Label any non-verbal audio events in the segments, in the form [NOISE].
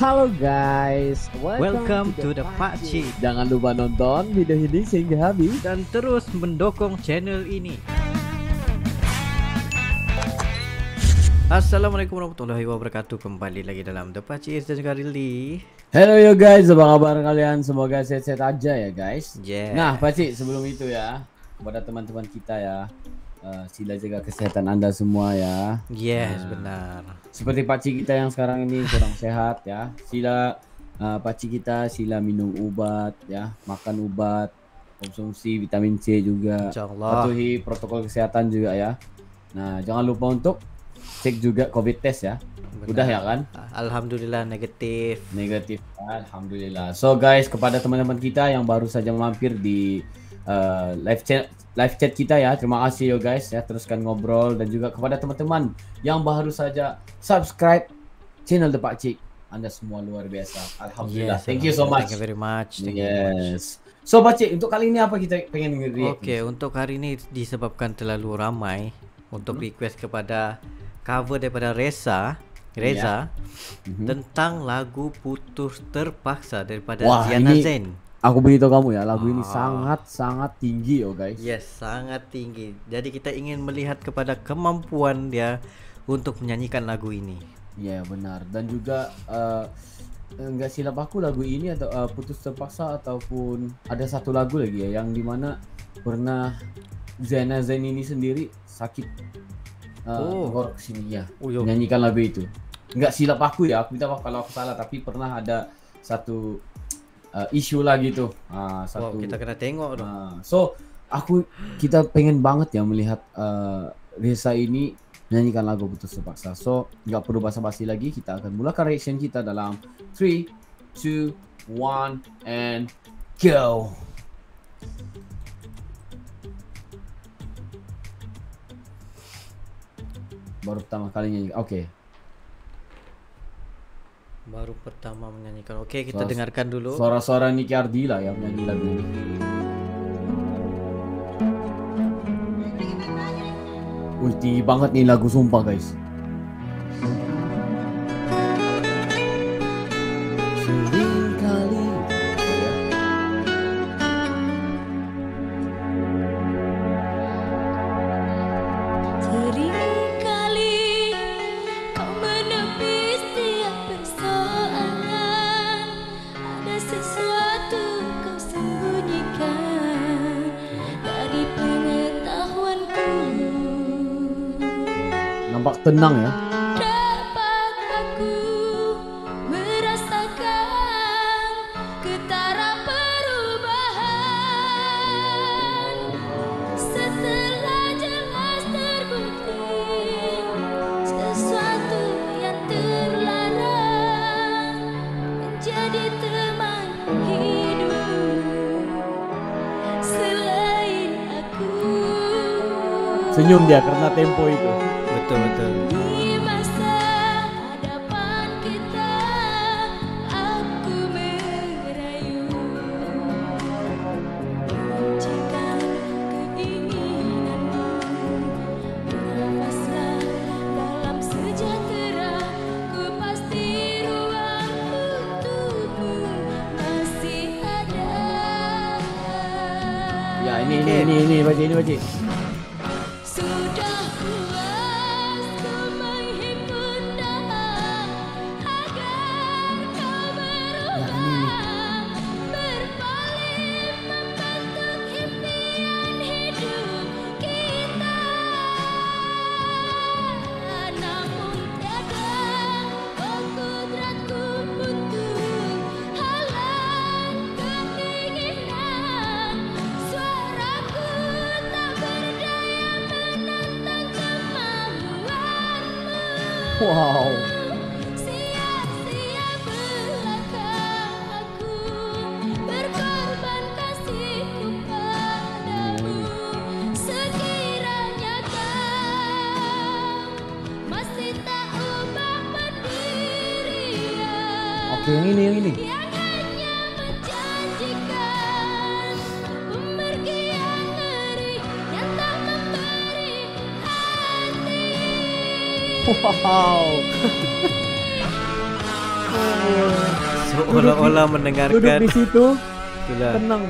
Halo guys, Welcome to the Pakcik. Jangan lupa nonton video ini sehingga habis. dan terus mendukung channel ini. Assalamualaikum warahmatullahi wabarakatuh Kembali lagi dalam The Pacis dan juga Rilly Halo yo guys, apa kabar kalian? Semoga sehat-sehat aja ya guys. Yeah. Nah, Paci, sebelum itu ya, kepada teman-teman kita ya, eh, sila jaga kesehatan anda semua ya. Yes Nah. benar Seperti Paci kita yang sekarang ini kurang sehat ya, sila eh, Paci kita sila minum obat ya, makan obat, konsumsi vitamin C juga. InsyaAllah patuhi protokol kesehatan juga ya. Nah, jangan lupa untuk cek juga COVID test ya. Udah ya kan? Alhamdulillah negatif Negatif. Alhamdulillah. So guys, kepada teman-teman kita yang baru saja mampir di uh, live chat live chat kita ya. Terima kasih yo guys ya. Teruskan ngobrol dan juga kepada teman-teman yang baru saja subscribe channel The Pak Cik. Anda semua luar biasa. Alhamdulillah. Yes, Thank you so much. Thank you very much Thank you very much. Yes. So Pak Cik, untuk kali ini apa kita pengen react? Oke untuk hari ini disebabkan terlalu ramai Untuk Hmm. request kepada cover daripada Reza Reza Mhm. Tentang lagu Putus Terpaksa daripada Wah, Ziana ini- Zain Aku beritahu kamu ya, lagu ini Ah. sangat sangat tinggi oh guys. Yes, sangat tinggi. Jadi kita ingin melihat kepada kemampuan dia untuk menyanyikan lagu ini. Iya benar dan juga eh, nggak silap aku lagu ini atau eh, putus terpaksa ataupun ada satu lagu lagi ya yang di mana pernah Zena Zain ini sendiri sakit uh, Oh. sini ya Oh, yo. menyanyikan lagu itu nggak silap aku ya aku minta maaf kalau aku salah tapi pernah ada satu eh, isu lah gitu Wow, satu kita kena tengok. Nah, so aku kita pengen banget ya melihat uh, Reza ini menyanyikan lagu putus terpaksa. So nggak perlu basa-basi lagi, kita akan mulakan reaction kita dalam 3, 2, 1, and go. Baru pertama kali nyanyi. Oke. Baru pertama menyanyikan. Oke, kita Suara- dengarkan dulu. Suara-suara Niki Ardila yang menyanyi lagu ini. Wih, tinggi banget nih lagu sumpah guys. Tenang ya. Senyum dia karena tempo itu. Betul betul. Di masa hadapan kita Aku merayu. Menunjukkan Wow. Sia-sia Wow. Seolah-olah Duduk mendengarkan di situ Itulah tenang.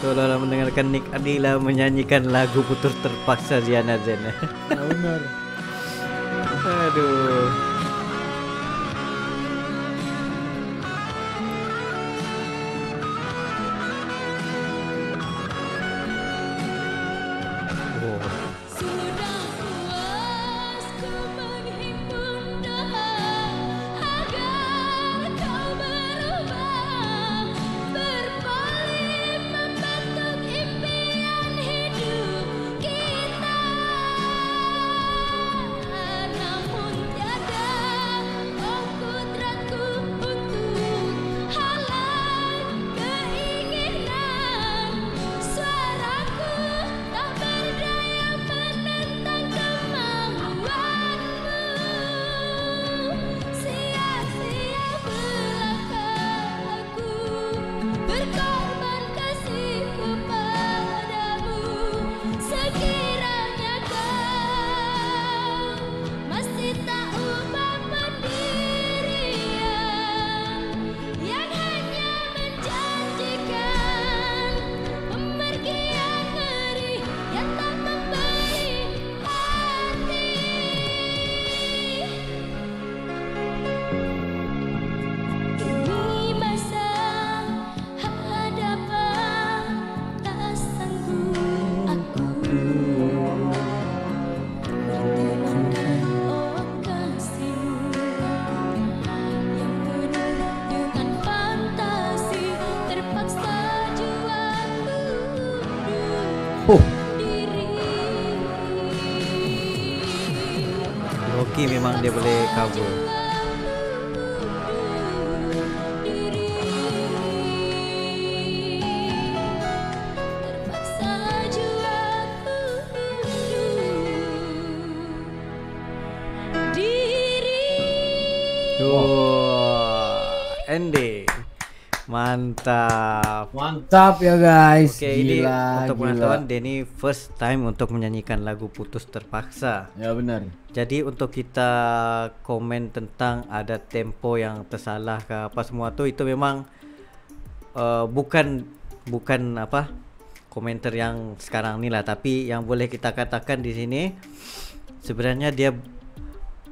Seolah-olah mendengarkan Nick Adila menyanyikan lagu putus terpaksa Ziana Zen Nah, benar. [LAUGHS] Aduh Oh, diri Loki memang dia boleh cover. Ending. Mantap. mantap ya guys. Oke, ini Gila, untuk pengetahuan Denny first time untuk menyanyikan lagu Putus Terpaksa. Ya benar. Jadi untuk kita komen tentang ada tempo yang tersalah ke apa semua tu itu memang uh, bukan bukan apa komentar yang sekarang ni lah tapi yang boleh kita katakan di sini sebenarnya dia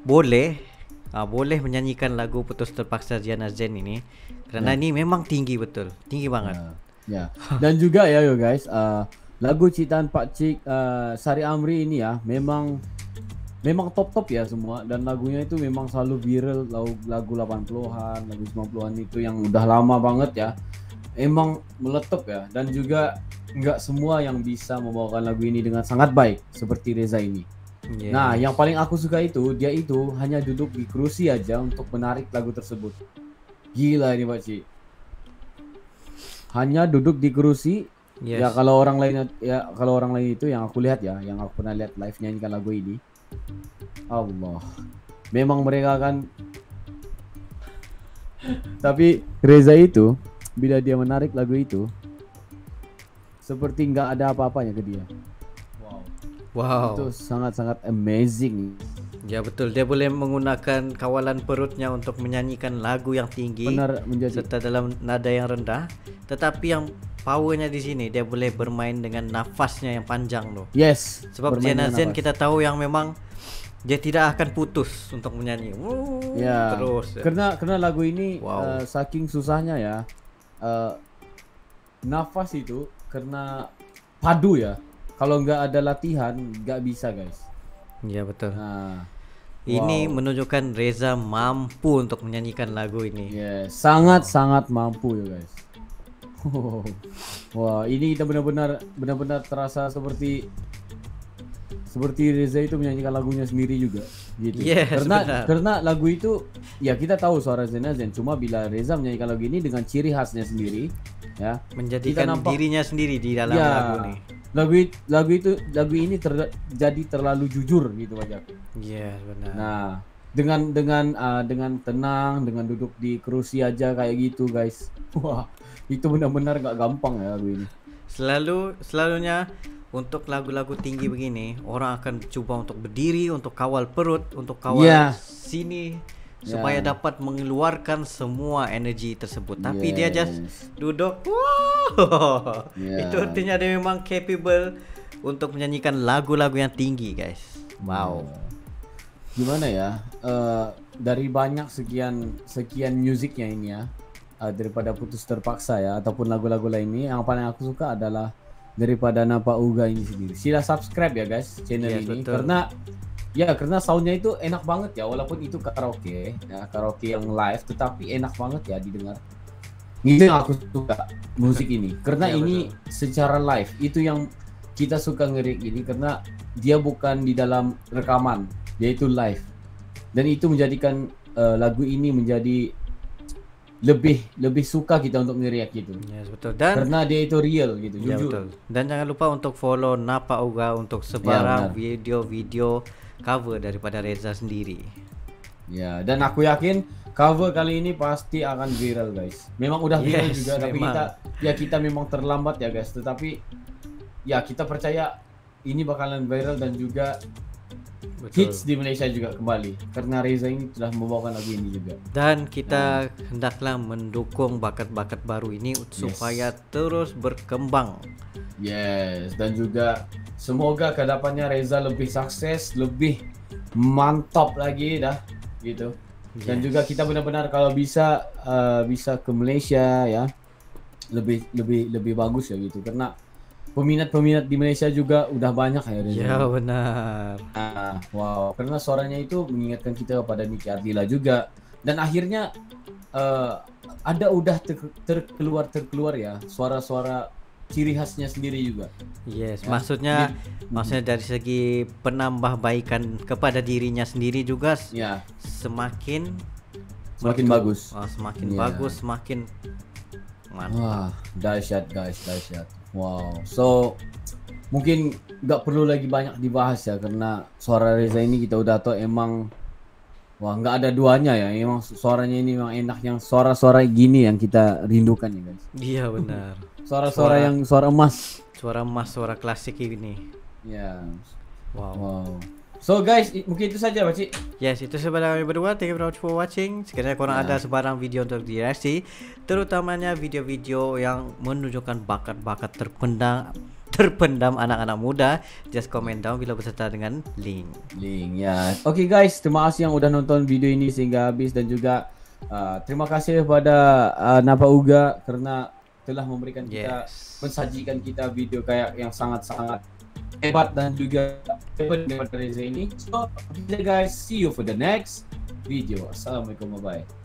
boleh uh, boleh menyanyikan lagu Putus Terpaksa Ziana Zen ini kerana ini memang tinggi betul tinggi banget Ya. Dan juga ya yo guys, uh, lagu ciptaan Pak Cik uh, Sari Amri ini ya memang memang top-top ya semua dan lagunya itu memang selalu viral lagu, lagu 80-an, lagu 90-an itu yang udah lama banget ya. Emang meletup ya dan juga nggak semua yang bisa membawakan lagu ini dengan sangat baik seperti Reza ini. Yeah. Nah, yang paling aku suka itu dia itu hanya duduk di kursi aja untuk menarik lagu tersebut. Gila ini Pak Cik. Hanya duduk di kursi. Yes. Ya kalau orang lain ya kalau orang lain itu yang aku lihat ya, yang aku pernah lihat live nyanyikan lagu ini. Allah. Memang mereka kan [LAUGHS] Tapi Reza itu bila dia menarik lagu itu seperti nggak ada apa-apanya ke dia. Wow. Itu sangat-sangat amazing. Ya betul dia boleh menggunakan kawalan perutnya untuk menyanyikan lagu yang tinggi Benar menjadi serta dalam nada yang rendah tetapi yang powernya di sini dia boleh bermain dengan nafasnya yang panjang loh. Yes. Sebab dengan Zen kita tahu yang memang dia tidak akan putus untuk menyanyi. Wuh, ya terus. ya. karena karena lagu ini Wow. eh, saking susahnya ya eh, nafas itu karena padu ya kalau nggak ada latihan nggak bisa guys Ya betul. nah Ini wow. menunjukkan Reza mampu untuk menyanyikan lagu ini. yes sangat sangat mampu ya guys [LAUGHS] wah ini kita benar-benar benar-benar terasa seperti seperti Reza itu menyanyikan lagunya sendiri juga gitu Yes, karena benar. karena lagu itu ya kita tahu suara Zena Zen cuma bila Reza menyanyikan lagu ini dengan ciri khasnya sendiri ya Menjadikan nampak- dirinya sendiri di dalam ya, lagu ini. Lagu lagu itu lagu ini ter- jadi terlalu jujur gitu aja Yes, benar. nah dengan dengan ah, dengan tenang dengan duduk di kursi aja kayak gitu guys [LAUGHS] wah itu benar-benar gak gampang ya lagu ini Selalu selalunya untuk lagu-lagu tinggi begini orang akan coba untuk berdiri, untuk kawal perut, untuk kawal Ya. sini supaya Ya. dapat mengeluarkan semua energi tersebut. Tapi dia just Yes. duduk. Wow. Ya. Itu artinya dia memang capable untuk menyanyikan lagu-lagu yang tinggi, guys. Wow. gimana ya eh, dari banyak sekian sekian musiknya ini ya eh, daripada putus terpaksa ya ataupun lagu-lagu lainnya yang paling aku suka adalah daripada Napa Uga ini sendiri sila subscribe ya guys channel Yes, ini betul. karena ya karena soundnya itu enak banget ya walaupun itu karaoke ya karaoke yang live tetapi enak banget ya didengar itu yang aku suka musik ini karena Ya, ini secara live itu yang kita suka ngeri ini karena dia bukan di dalam rekaman yaitu live dan itu menjadikan uh, lagu ini menjadi lebih lebih suka kita untuk ngeriak gitu Yes, betul. Dan karena dia itu real gitu Ya jujur betul. Dan jangan lupa untuk follow Napa Uga untuk sebarang Ya, benar. video-video cover daripada Reza sendiri. ya dan aku yakin cover kali ini pasti akan viral guys. Memang udah viral Yes, juga tapi memang. kita ya kita memang terlambat ya guys. Tetapi ya kita percaya ini bakalan viral dan juga hits di Malaysia juga kembali. Karena Reza ini telah membawakan lagu ini juga. Dan kita hendaklah mendukung bakat-bakat baru ini supaya terus berkembang. Yes, dan juga semoga ke depannya Reza lebih sukses, lebih mantap lagi dah, gitu. Dan Yes. juga kita benar-benar kalau bisa uh, bisa ke Malaysia ya, lebih lebih lebih bagus ya gitu. Karena peminat-peminat di Malaysia juga udah banyak ya Reza. Ya benar. Ah, wow, karena suaranya itu mengingatkan kita kepada Niki Ardila juga. Dan akhirnya eh, ada udah ter- terkeluar terkeluar ya suara-suara ciri khasnya sendiri juga. Yes, Ya. maksudnya maksudnya dari segi penambah baikan kepada dirinya sendiri juga Ya, semakin semakin bagus. oh, semakin Ya. bagus, semakin mantap. Wah, dahsyat guys, dahsyat. Wow. So mungkin nggak perlu lagi banyak dibahas ya karena suara Reza ini kita udah tahu emang wah nggak ada duanya ya. Emang su- suaranya ini memang enak yang suara-suara gini yang kita rindukan ya guys. Iya benar. Suara-suara Suara- yang suara emas. Suara emas, suara klasik ini. Ya. Wow. Wow. So guys, mungkin itu saja Pak. Yes, itu sebenarnya kami berdua. Thank you very much for watching. Sekiranya korang Ya. ada sebarang video untuk direaksi, terutamanya video-video yang menunjukkan bakat-bakat terpendam terpendam anak-anak muda, just comment down bila berserta dengan link. Link ya. Oke guys, terima kasih yang udah nonton video ini sehingga habis dan juga uh, terima kasih kepada uh, Napa Uga karena telah memberikan kita Yes. mensajikan kita video kayak yang sangat-sangat hebat dan juga hebat daripada Reza ini. So, okay guys, see you for the next video. Assalamualaikum, bye bye.